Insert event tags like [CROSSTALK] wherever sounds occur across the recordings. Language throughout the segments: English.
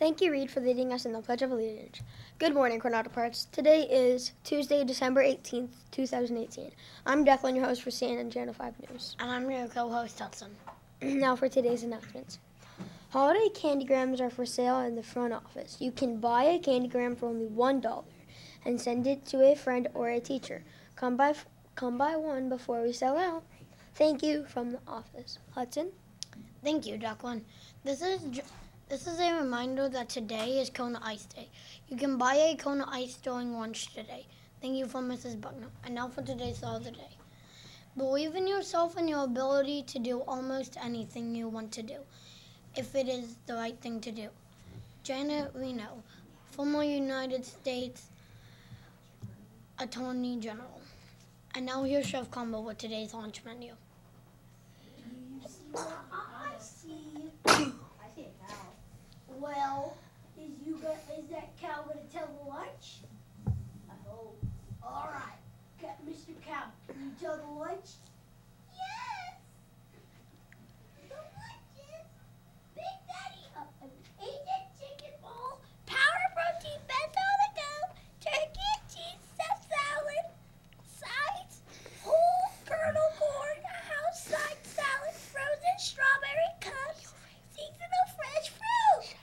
Thank you, Reed, for leading us in the Pledge of Allegiance. Good morning, Coronado Parks. Today is Tuesday, December 18th, 2018. I'm Declan, your host for San and Channel 5 News. And I'm your co-host, Hudson. [CLEARS THROAT] now for today's announcements. Holiday candygrams are for sale in the front office. You can buy a candygram for only $1 and send it to a friend or a teacher. Come by, come by one before we sell out. Thank you from the office. Hudson? Thank you, Declan. This is this is a reminder that today is Kona Ice Day. You can buy a Kona Ice during lunch today. Thank you from Mrs. Buckner. And now for today's thought of the day. Believe in yourself and your ability to do almost anything you want to do, if it is the right thing to do. Janet Reno, former United States Attorney General. And now here's Chef Combo with today's lunch menu. I see. Well, is you go, is that cow gonna tell the lunch? I hope. All right, Ca- Mr. Cow, can you tell the lunch? Yes. The is Big Daddy an Asian chicken bowl, powder protein bento the go, turkey and cheese stuffed salad, sides, whole kernel corn, house side salad, frozen strawberry cups, seasonal fresh fruit.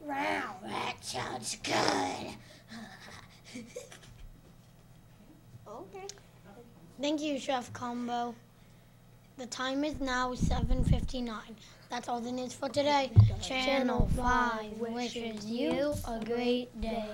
Wow, that sounds good. [LAUGHS] Okay. Thank you, Chef Combo. The time is now 7.59. That's all the news for today. Channel 5 wishes you a great day.